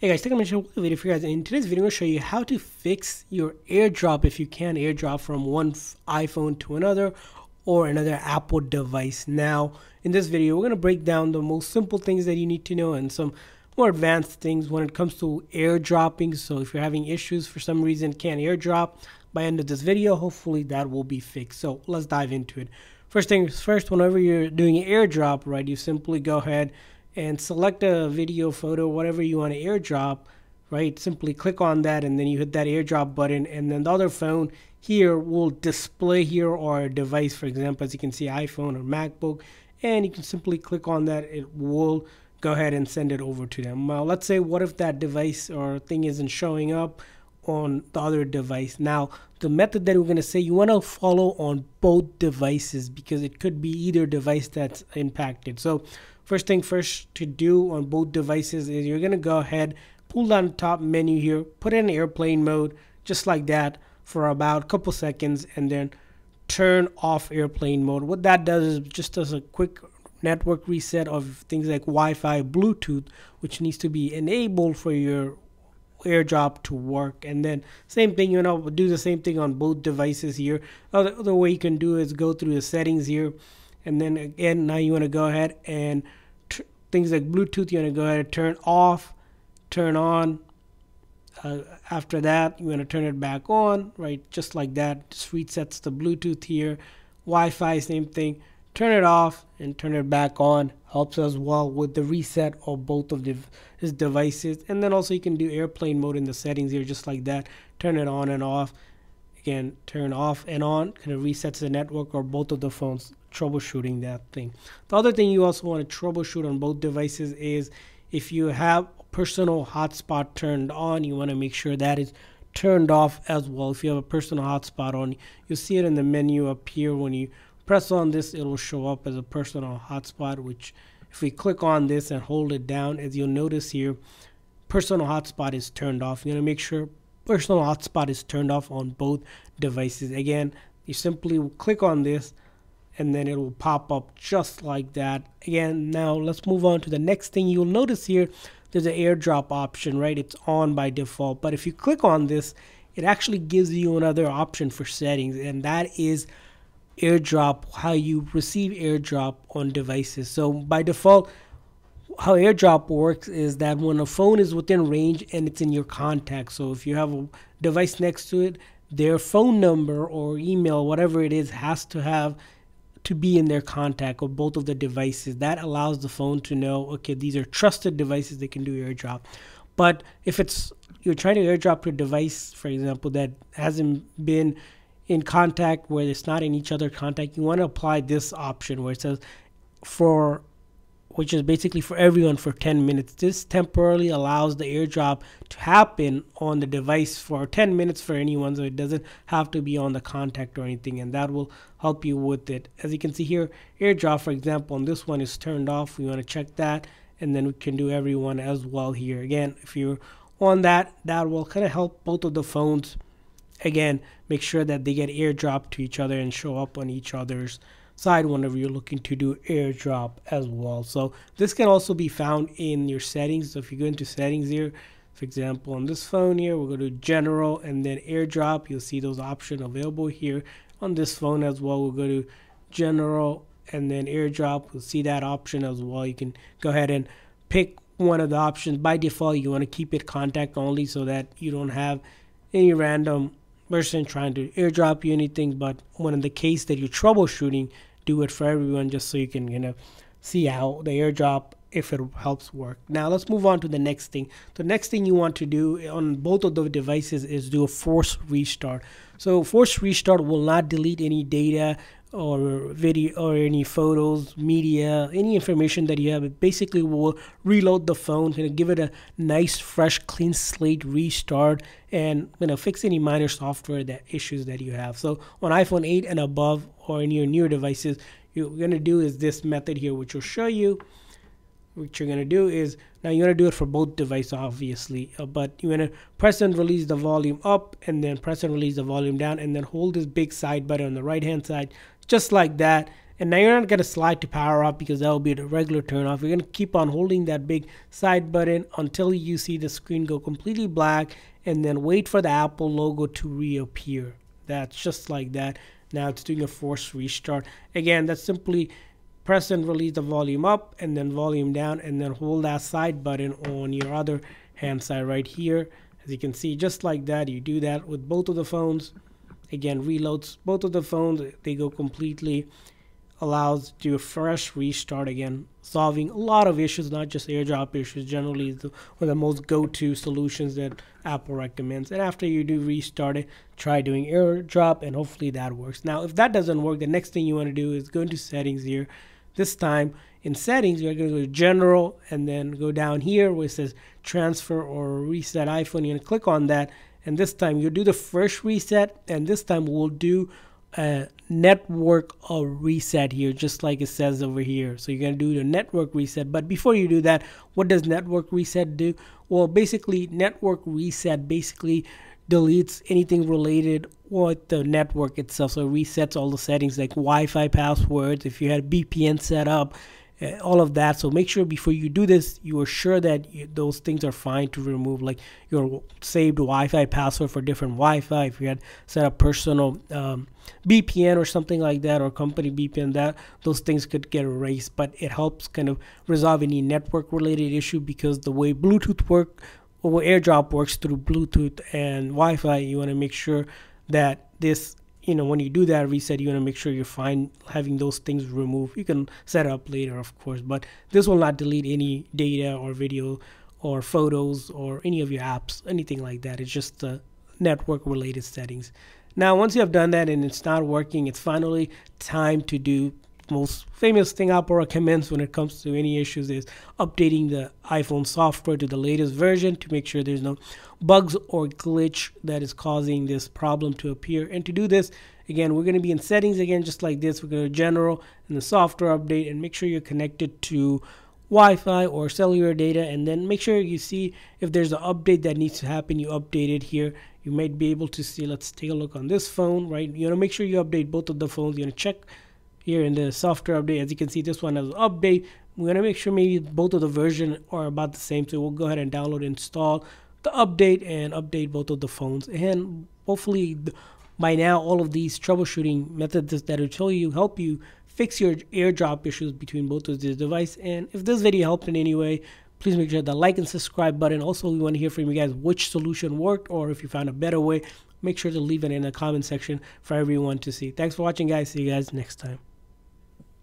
Hey guys, thank you for the video for you guys. In today's video, I'm going to show you how to fix your AirDrop if you can AirDrop from one iPhone to another or another Apple device. Now, in this video, we're going to break down the most simple things that you need to know and some more advanced things when it comes to airdropping. So if you're having issues for some reason, can't airdrop, by end of this video, hopefully that will be fixed. So let's dive into it. First things first, whenever you're doing airdrop, right, you simply go ahead and select a video, photo, whatever you want to airdrop, right? Simply click on that and then you hit that airdrop button and then the other phone here will display here or a device, for example, as you can see iPhone or MacBook, and you can simply click on that. It will go ahead and send it over to them. Well, let's say what if that device or thing isn't showing up on the other device. Now, the method that we're going to say you want to follow on both devices because it could be either device that's impacted. So First thing first to do on both devices is you're going to go ahead, pull down the top menu here, put in airplane mode, just like that for about a couple seconds, and then turn off airplane mode. What that does is just does a quick network reset of things like Wi-Fi, Bluetooth, which needs to be enabled for your airdrop to work and then same thing you know do the same thing on both devices here other, other way you can do is go through the settings here and then again now you want to go ahead and things like Bluetooth, you want to go ahead and turn off, turn on. Uh, after that, you want to turn it back on, right? Just like that. Just resets the Bluetooth here. Wi-Fi, same thing. Turn it off and turn it back on. Helps as well with the reset of both of the, his devices. And then also you can do airplane mode in the settings here, just like that. Turn it on and off. Again, turn off and on. Kind of resets the network or both of the phones troubleshooting that thing. The other thing you also want to troubleshoot on both devices is if you have personal hotspot turned on, you want to make sure that is turned off as well. If you have a personal hotspot on, you'll see it in the menu up here. When you press on this, it will show up as a personal hotspot, which if we click on this and hold it down, as you'll notice here, personal hotspot is turned off. You want to make sure personal hotspot is turned off on both devices. Again, you simply click on this and then it will pop up just like that. Again now let's move on to the next thing. You'll notice here there's an airdrop option right? It's on by default but if you click on this it actually gives you another option for settings and that is airdrop how you receive airdrop on devices. So by default how airdrop works is that when a phone is within range and it's in your contact so if you have a device next to it their phone number or email whatever it is has to have to be in their contact of both of the devices. That allows the phone to know, okay, these are trusted devices that can do airdrop. But if it's you're trying to airdrop your device, for example, that hasn't been in contact where it's not in each other contact, you want to apply this option where it says for which is basically for everyone for 10 minutes. This temporarily allows the airdrop to happen on the device for 10 minutes for anyone, so it doesn't have to be on the contact or anything, and that will help you with it. As you can see here, airdrop, for example, on this one is turned off. We want to check that, and then we can do everyone as well here. Again, if you're on that, that will kind of help both of the phones. Again, make sure that they get airdrop to each other and show up on each other's side whenever you're looking to do airdrop as well. So this can also be found in your settings. So if you go into settings here, for example, on this phone here, we'll go to general and then airdrop. You'll see those options available here on this phone as well. We'll go to general and then airdrop. We'll see that option as well. You can go ahead and pick one of the options. By default, you want to keep it contact only so that you don't have any random person trying to airdrop you anything. But when in the case that you're troubleshooting, do it for everyone just so you can you know see how the airdrop if it helps work. Now let's move on to the next thing. The next thing you want to do on both of the devices is do a force restart. So force restart will not delete any data or video or any photos, media, any information that you have. It basically will reload the phone and give it a nice, fresh, clean slate restart and you know fix any minor software that issues that you have. So on iPhone 8 and above or in your newer devices, you're gonna do is this method here, which will show you. What you're gonna do is now you're gonna do it for both devices, obviously, uh, but you're gonna press and release the volume up, and then press and release the volume down, and then hold this big side button on the right hand side just like that And now you're not going to slide to power off because that will be the regular turn off. You're going to keep on holding that big side button until you see the screen go completely black and then wait for the Apple logo to reappear. That's just like that. Now it's doing a forced restart. Again, that's simply press and release the volume up and then volume down and then hold that side button on your other hand side right here. As you can see, just like that, you do that with both of the phones. Again, reloads both of the phones. They go completely allows to fresh restart again, solving a lot of issues, not just airdrop issues. Generally, the, one of the most go-to solutions that Apple recommends. And after you do restart it, try doing airdrop, and hopefully that works. Now, if that doesn't work, the next thing you want to do is go into settings here. This time in settings, you're going to go to general and then go down here where it says transfer or reset iPhone. You're going to click on that. And this time you'll do the first reset. And this time we'll do a network reset here just like it says over here so you're going to do the network reset but before you do that what does network reset do well basically network reset basically deletes anything related with the network itself so it resets all the settings like wi-fi passwords if you had a vpn set up uh, all of that. So make sure before you do this, you are sure that you, those things are fine to remove, like your saved Wi-Fi password for different Wi-Fi. If you had set up personal um, VPN or something like that, or company VPN, that those things could get erased. But it helps kind of resolve any network-related issue because the way Bluetooth work or AirDrop works through Bluetooth and Wi-Fi, you want to make sure that this you know when you do that reset you want to make sure you're fine having those things removed. You can set up later of course but this will not delete any data or video or photos or any of your apps anything like that. It's just the network related settings. Now once you have done that and it's not working it's finally time to do most famous thing Apple recommends when it comes to any issues is updating the iPhone software to the latest version to make sure there's no bugs or glitch that is causing this problem to appear. And to do this, again, we're going to be in settings again, just like this. We're going to general and the software update and make sure you're connected to Wi-Fi or cellular data and then make sure you see if there's an update that needs to happen you update it here you might be able to see let's take a look on this phone right you want to make sure you update both of the phones you want to check here in the software update. As you can see, this one has an update. We're gonna make sure maybe both of the version are about the same. So we'll go ahead and download install the update and update both of the phones. And hopefully by now all of these troubleshooting methods that will tell you help you fix your airdrop issues between both of these devices. And if this video helped in any way, please make sure the like and subscribe button. Also, we want to hear from you guys which solution worked or if you found a better way. Make sure to leave it in the comment section for everyone to see. Thanks for watching, guys. See you guys next time.